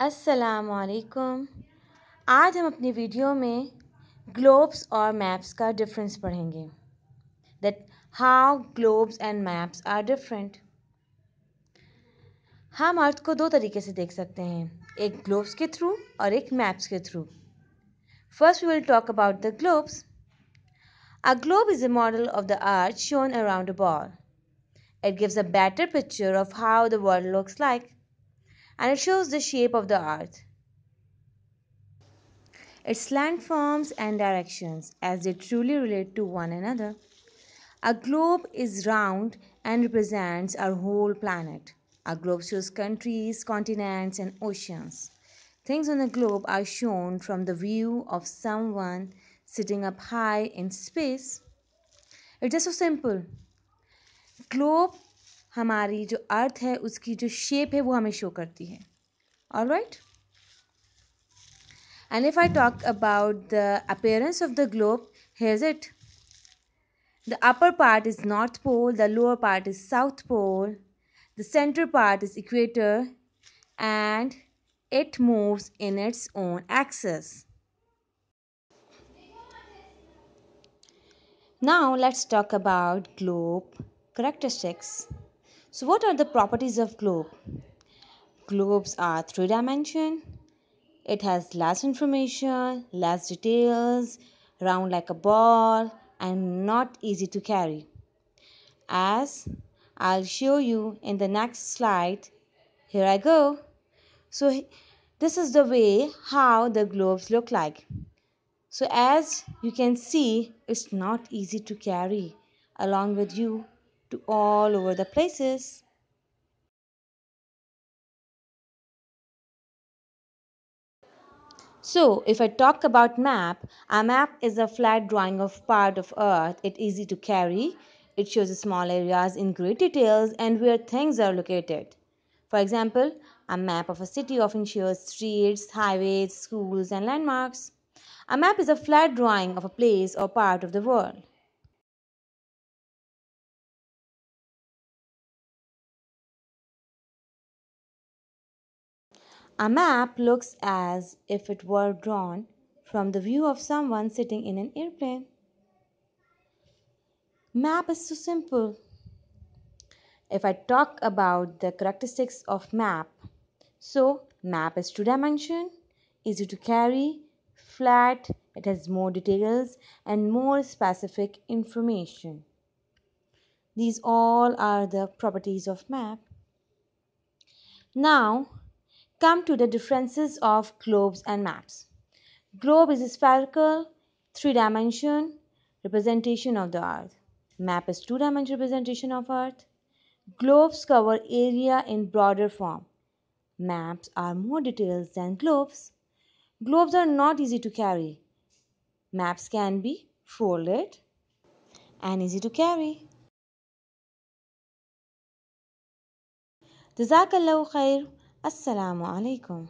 असलकुम आज हम अपनी वीडियो में ग्लोब्स और मैप्स का डिफरेंस पढ़ेंगे. That how globes and maps are different हम अर्थ को दो तरीके से देख सकते हैं. एक ग्लोब्स के थ्रू और एक मैप्स के through first we will talk about the globes a globe is a model of the earth shown around a ball it gives a better picture of how the world looks like. And it shows the shape of the earth, its landforms and directions as they truly relate to one another. A globe is round and represents our whole planet. A globe shows countries, continents, and oceans. Things on the globe are shown from the view of someone sitting up high in space. It's just so simple. Globe हमारी जो अर्थ है, उसकी जो shape है, वो हमें show करती है। All right and if I talk about the appearance of the globe has it the upper part is north pole the lower part is south pole the centre part is equator and it moves in its own axis now let's talk about globe characteristics So what are the properties of globe? Globes are three dimension. It has less information, less details, round like a ball and not easy to carry. As I'll show you in the next slide. Here I go. So this is the way how the globes look like. So as you can see, it's not easy to carry along with you to all over the places. So, if I talk about map, a map is a flat drawing of part of earth. It's easy to carry. It shows small areas in great details and where things are located. For example, a map of a city often shows streets, highways, schools and landmarks. A map is a flat drawing of a place or part of the world. A map looks as if it were drawn from the view of someone sitting in an airplane. Map is so simple. If I talk about the characteristics of map, so map is two dimension, easy to carry, flat, it has more details and more specific information. These all are the properties of map. Now come to the differences of globes and maps. Globe is a spherical, three-dimension representation of the earth. Map is two-dimensional representation of earth. Globes cover area in broader form. Maps are more detailed than globes. Globes are not easy to carry. Maps can be folded and easy to carry. جزاك الله خير السلام عليكم.